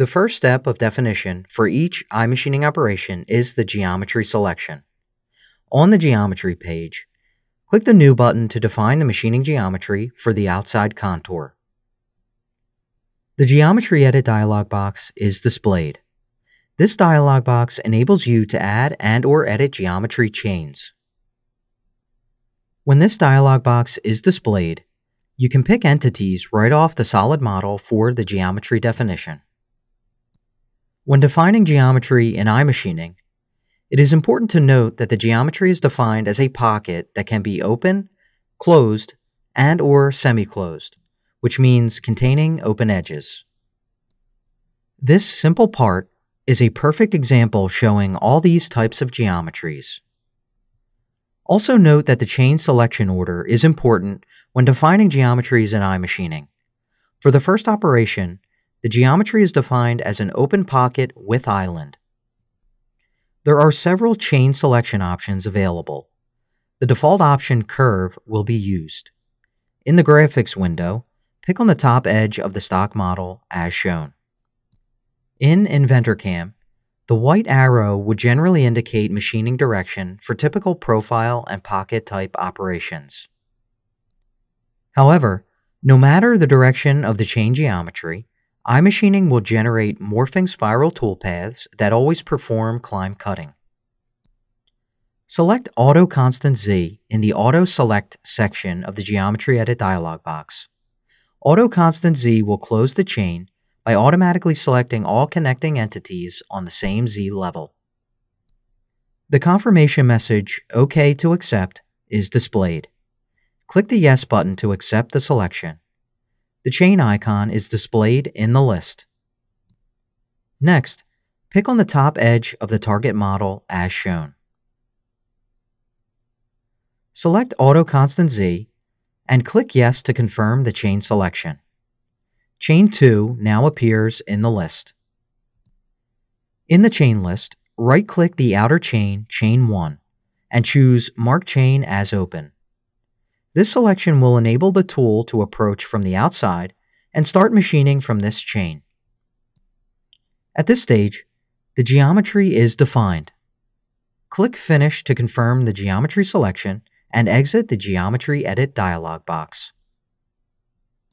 The first step of definition for each iMachining operation is the geometry selection. On the geometry page, click the New button to define the machining geometry for the outside contour. The Geometry Edit dialog box is displayed. This dialog box enables you to add and or edit geometry chains. When this dialog box is displayed, you can pick entities right off the solid model for the geometry definition. When defining geometry in iMachining, it is important to note that the geometry is defined as a pocket that can be open, closed, and or semi-closed which means containing open edges. This simple part is a perfect example showing all these types of geometries. Also note that the chain selection order is important when defining geometries in iMachining. For the first operation, the geometry is defined as an open pocket with island. There are several chain selection options available. The default option curve will be used. In the graphics window, pick on the top edge of the stock model as shown. In InventorCAM, the white arrow would generally indicate machining direction for typical profile and pocket type operations. However, no matter the direction of the chain geometry, iMachining will generate morphing spiral toolpaths that always perform climb cutting. Select Auto Constant Z in the Auto Select section of the Geometry Edit dialog box. Auto Constant Z will close the chain by automatically selecting all connecting entities on the same Z level. The confirmation message OK to accept is displayed. Click the Yes button to accept the selection. The chain icon is displayed in the list. Next, pick on the top edge of the target model as shown. Select Auto Constant Z and click Yes to confirm the chain selection. Chain 2 now appears in the list. In the chain list, right-click the outer chain, Chain 1, and choose Mark Chain as Open. This selection will enable the tool to approach from the outside and start machining from this chain. At this stage, the geometry is defined. Click Finish to confirm the geometry selection and exit the Geometry Edit dialog box.